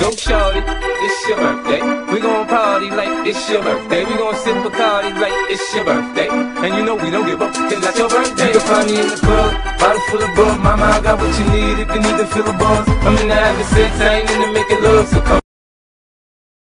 Go shorty, it's your birthday. We gon' party like it's your birthday. We gon' sip Bacardi like it's your birthday. And you know we don't give up till that's your birthday. You can find me in the club, bottle full of bug. Mama, I got what you need if you need to fill the buzz. I'm in the having sex, I ain't in the making love, so come